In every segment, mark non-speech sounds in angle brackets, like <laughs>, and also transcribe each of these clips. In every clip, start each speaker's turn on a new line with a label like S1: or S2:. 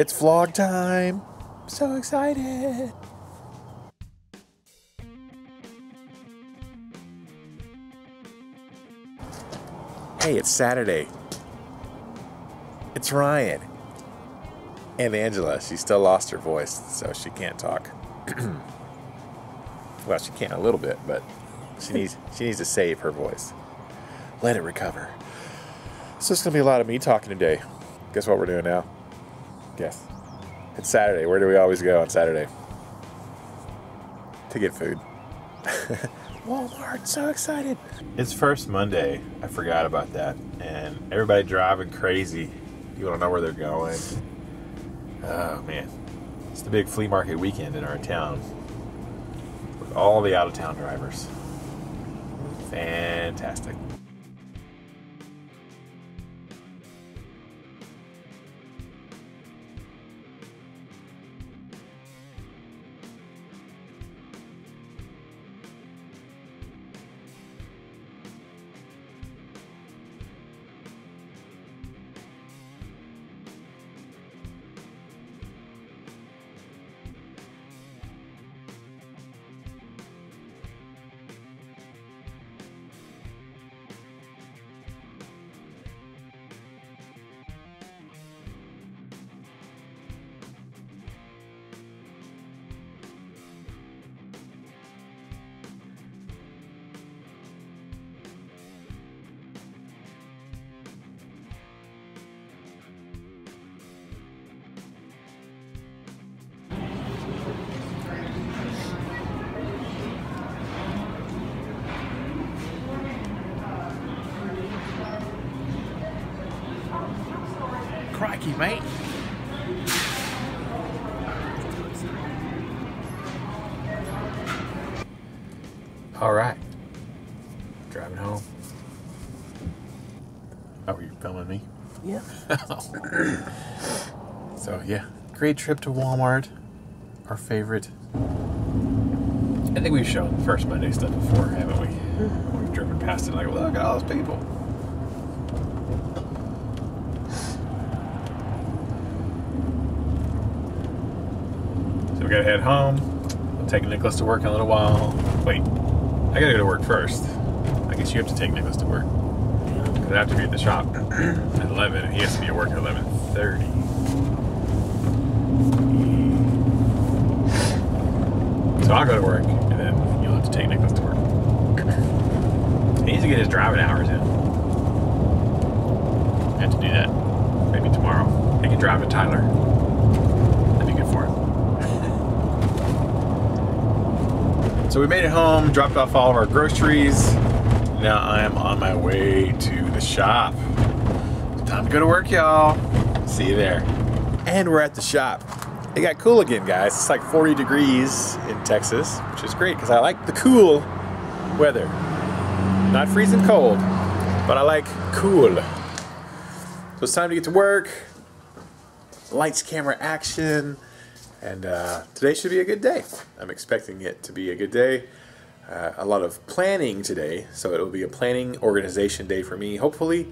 S1: It's vlog time. I'm so excited. Hey, it's Saturday. It's Ryan. And Angela, she still lost her voice, so she can't talk. <clears throat> well, she can a little bit, but she needs <laughs> she needs to save her voice. Let it recover. So it's gonna be a lot of me talking today. Guess what we're doing now? Guess. It's Saturday. Where do we always go on Saturday? To get food. <laughs> Walmart, so excited. It's first Monday. I forgot about that. And everybody driving crazy. You don't know where they're going. Oh man. It's the big flea market weekend in our town. With all the out of town drivers. Fantastic. Mate. All right. Driving home. Oh, you're filming me?
S2: Yeah. <laughs>
S1: so, yeah. Great trip to Walmart. Our favorite. I think we've shown First Monday stuff before, haven't we? Mm-hmm. We've driven past it like, look at all those people. Gotta head home. We'll take Nicholas to work in a little while. Wait, I gotta go to work first. I guess you have to take Nicholas to work. Because I have to be at the shop at 11 and he has to be at work at 11.30. So I'll go to work and then you'll have to take Nicholas to work. <laughs> He needs to get his driving hours in. I have to do that. Maybe tomorrow. I can drive to Tyler. That'd be good for him. So we made it home, dropped off all of our groceries. Now I am on my way to the shop. Time to go to work, y'all. See you there. And we're at the shop. It got cool again, guys. It's like 40 degrees in Texas, which is great because I like the cool weather. Not freezing cold, but I like cool. So it's time to get to work. Lights, camera, action. And uh, today should be a good day. I'm expecting it to be a good day. Uh, a lot of planning today, so it'll be a planning organization day for me, hopefully.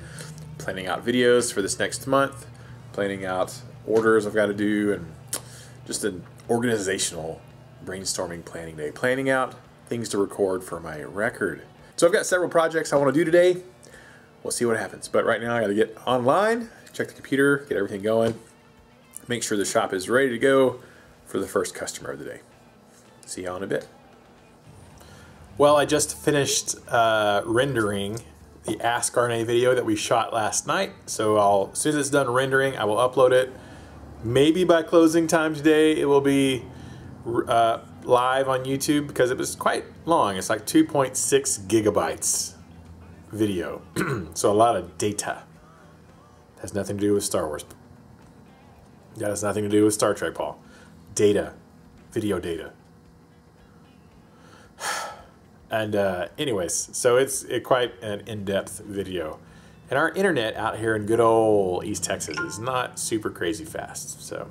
S1: Planning out videos for this next month, planning out orders I've got to do, and just an organizational brainstorming planning day. Planning out things to record for my record. So I've got several projects I want to do today. We'll see what happens. But right now I got to get online, check the computer, get everything going, make sure the shop is ready to go for the first customer of the day. See y'all in a bit. Well, I just finished uh, rendering the Ask RNA video that we shot last night. So I'll, as soon as it's done rendering, I will upload it. Maybe by closing time today, it will be uh, live on YouTube because it was quite long. It's like 2.6 gigabytes video. <clears throat> so a lot of data. Has nothing to do with Star Wars. That has nothing to do with Star Trek, Paul. Data. Video data. And uh, anyways, so it's it quite an in-depth video. And our internet out here in good old East Texas is not super crazy fast. So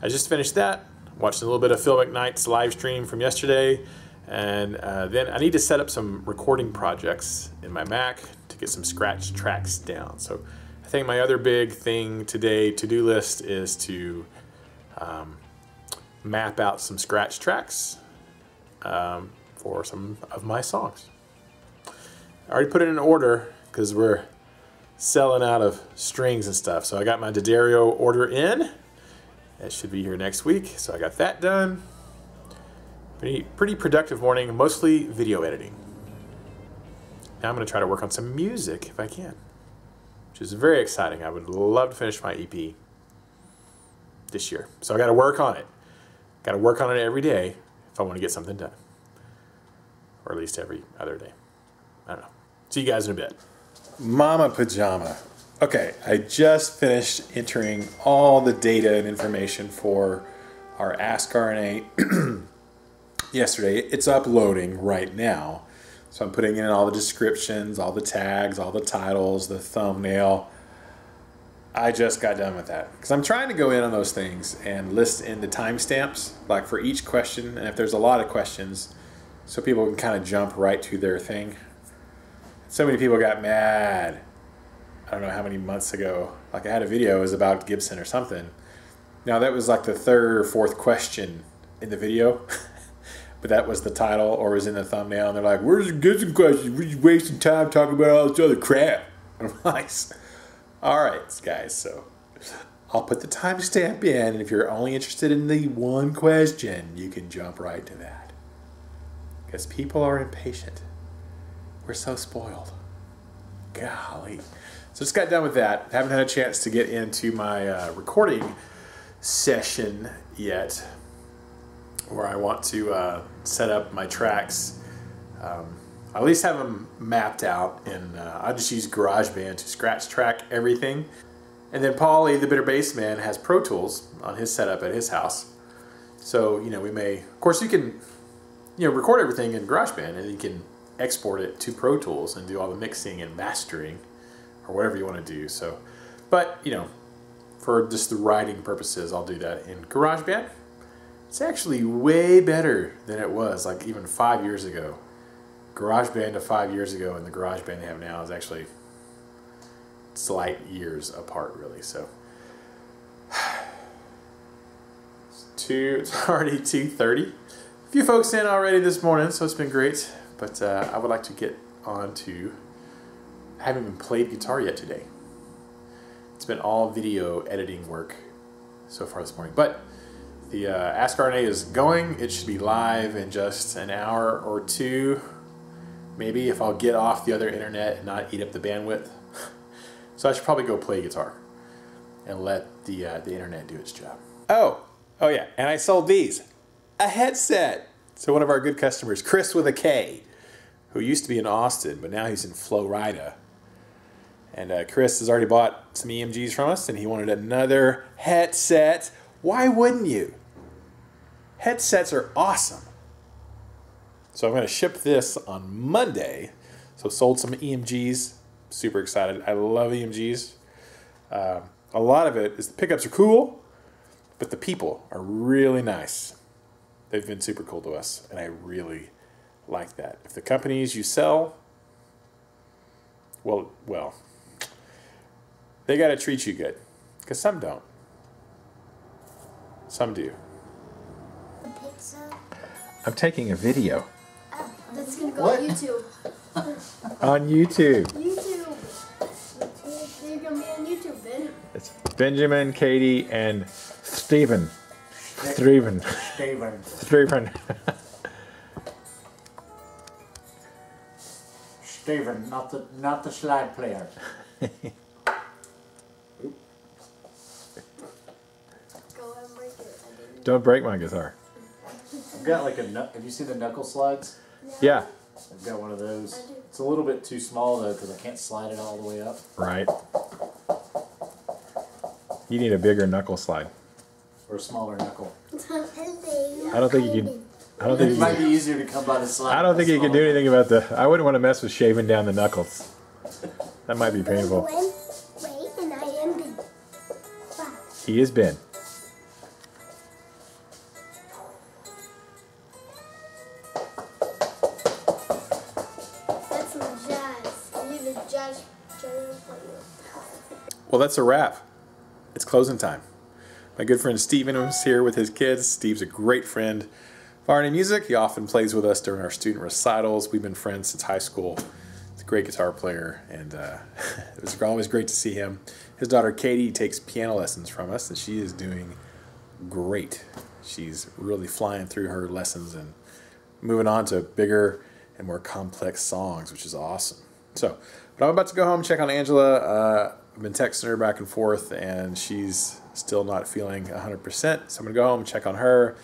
S1: I just finished that, watched a little bit of Phil McKnight's live stream from yesterday, and uh, then I need to set up some recording projects in my Mac to get some scratch tracks down. So I think my other big thing today to-do list is to um, map out some scratch tracks um, for some of my songs. I already put it in order because we're selling out of strings and stuff. So I got my D'Addario order in. That should be here next week. So I got that done. Pretty, pretty productive morning, mostly video editing. Now I'm going to try to work on some music if I can, which is very exciting. I would love to finish my EP this year. So I got to work on it. Got to work on it every day if I want to get something done, or at least every other day. I don't know. See you guys in a bit. Mama Pajama. Okay, I just finished entering all the data and information for our Ask RNA <clears throat> yesterday. It's uploading right now. So I'm putting in all the descriptions, all the tags, all the titles, the thumbnail. I just got done with that because I'm trying to go in on those things and list in the timestamps, like for each question. And if there's a lot of questions, so people can kind of jump right to their thing. So many people got mad. I don't know how many months ago. Like I had a video, it was about Gibson or something. Now that was like the third or fourth question in the video. <laughs> but that was the title or was in the thumbnail, and they're like, "Where's the Gibson question? We're just wasting time talking about all this other crap." And <laughs> I'm like, "All right, guys, so I'll put the timestamp in, and if you're only interested in the one question, you can jump right to that, because people are impatient. We're so spoiled. Golly." So just got done with that. Haven't had a chance to get into my uh, recording session yet where I want to uh, set up my tracks. Um, I at least have them mapped out, and uh, I just use GarageBand to scratch track everything. And then Paulie, the bitter bass man, has Pro Tools on his setup at his house. So you know, we may, of course, you can, you know, record everything in GarageBand, and you can export it to Pro Tools and do all the mixing and mastering, or whatever you want to do. So, but you know, for just the writing purposes, I'll do that in GarageBand. It's actually way better than it was like even five years ago. GarageBand of five years ago and the GarageBand they have now is actually slight years apart really. So it's <sighs> two, it's already 2.30. A few folks in already this morning, so it's been great. But uh, I would like to get on to, I haven't even played guitar yet today. It's been all video editing work so far this morning. But the uh, Ask RNA is going. It should be live in just an hour or two. Maybe if I'll get off the other internet and not eat up the bandwidth. <laughs> so I should probably go play guitar and let the, uh, the internet do its job. Oh, oh yeah, and I sold these. A headset. So one of our good customers, Chris with a K, who used to be in Austin, but now he's in Florida. And uh, Chris has already bought some EMGs from us, and he wanted another headset. Why wouldn't you? Headsets are awesome. So I'm going to ship this on Monday. So sold some EMGs. Super excited. I love EMGs. Uh, a lot of it is the pickups are cool, but the people are really nice. They've been super cool to us, and I really like that. If the companies you sell, well, well, they got to treat you good, because some don't. Some do. I'm taking a video.
S2: That's gonna go what? on YouTube. <laughs>
S1: on YouTube.
S2: YouTube. You're gonna be on YouTube, Ben.
S1: It's Benjamin, Katie, and Stephen. Stephen.
S3: Stephen.
S1: Stephen.
S3: Stephen, not the not the slide player.
S1: Don't break my guitar.
S3: I've got like a, have you seen the knuckle slides?
S1: Yeah.
S3: I've got one of those. It's a little bit too small though because I can't slide it all the way up.
S1: Right. You need a bigger knuckle slide.
S3: Or a smaller knuckle. <laughs>
S1: I don't think you can. I don't think
S3: it might be easier to come by the slide.
S1: I don't think you can do anything about the. I wouldn't want to mess with shaving down the knuckles. That might be painful. He is Ben. Well, that's a wrap. It's closing time. My good friend Steven is here with his kids. Steve's a great friend of RNA Music. He often plays with us during our student recitals. We've been friends since high school. He's a great guitar player, and uh, <laughs> it was always great to see him. His daughter Katie takes piano lessons from us, and she is doing great. She's really flying through her lessons and moving on to bigger and more complex songs, which is awesome. So, but I'm about to go home and check on Angela. Uh, I've been texting her back and forth, and she's still not feeling 100%. So I'm gonna go home check on her.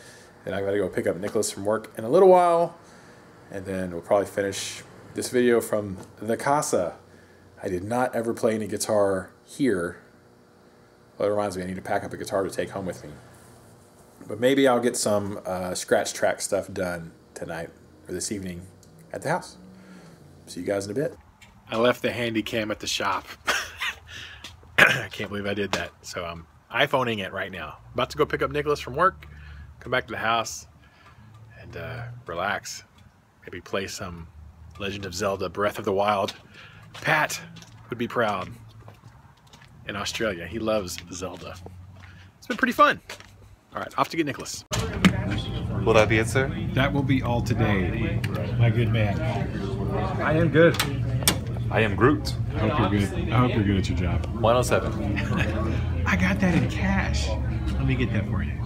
S1: Then I gotta go pick up Nicholas from work in a little while, and then we'll probably finish this video from the casa. I did not ever play any guitar here. Well, it reminds me, I need to pack up a guitar to take home with me. But maybe I'll get some uh, scratch track stuff done tonight or this evening at the house. See you guys in a bit. I left the handy cam at the shop. <laughs> <coughs> I can't believe I did that. So I'm iPhoning it right now. About to go pick up Nicholas from work, come back to the house, and uh, relax. Maybe play some Legend of Zelda Breath of the Wild. Pat would be proud in Australia. He loves Zelda. It's been pretty fun. All right, off to get Nicholas.
S4: Will that be it, sir?
S1: That will be all today, my good man.
S4: I am good. I am Groot.
S1: I hope you're good. I hope you're good at your job.
S4: 107. <laughs>
S1: I got that in cash. Let me get that for you. <gasps>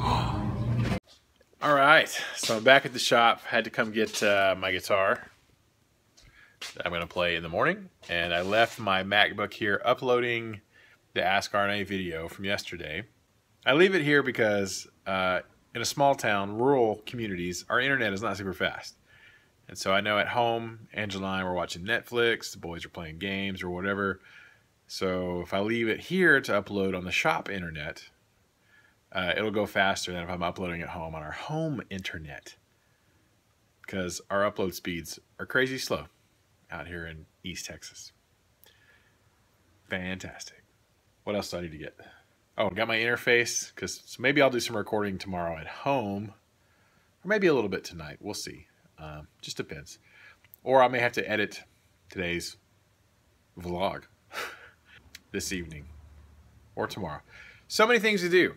S1: All right, so I'm back at the shop. Had to come get uh, my guitar. that I'm gonna play in the morning, and I left my MacBook here uploading the Ask RNA video from yesterday. I leave it here because uh, in a small town, rural communities, our internet is not super fast. And so I know at home, Angela and I were watching Netflix, the boys are playing games or whatever. So if I leave it here to upload on the shop internet, uh, it'll go faster than if I'm uploading at home on our home internet. Because our upload speeds are crazy slow out here in East Texas. Fantastic. What else do I need to get? Oh, got my interface because so maybe I'll do some recording tomorrow at home, or maybe a little bit tonight. We'll see. Um, just depends. Or I may have to edit today's vlog <laughs> this evening or tomorrow. So many things to do.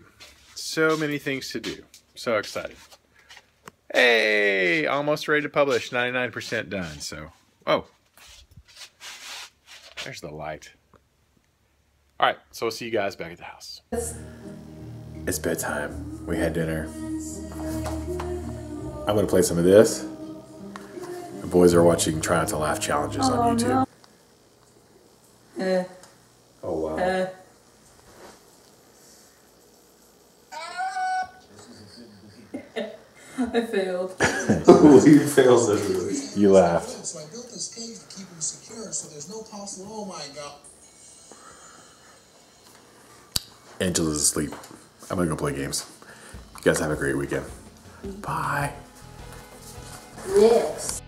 S1: So many things to do. So excited. Hey, almost ready to publish. 99% done. So, oh, there's the light. All right, so we'll see you guys back at the house. It's bedtime. We had dinner. I'm gonna play some of this. The boys are watching Try Not to Laugh challenges on YouTube.
S5: Eh,
S1: Oh wow.
S5: eh. <laughs> I failed. <laughs>
S4: he fails every
S1: You laughed.
S6: So I built this cage to keep him secure so there's no possible. Oh my god.
S1: Angela's asleep. I'm gonna go play games. You guys have a great weekend. Bye.
S2: This.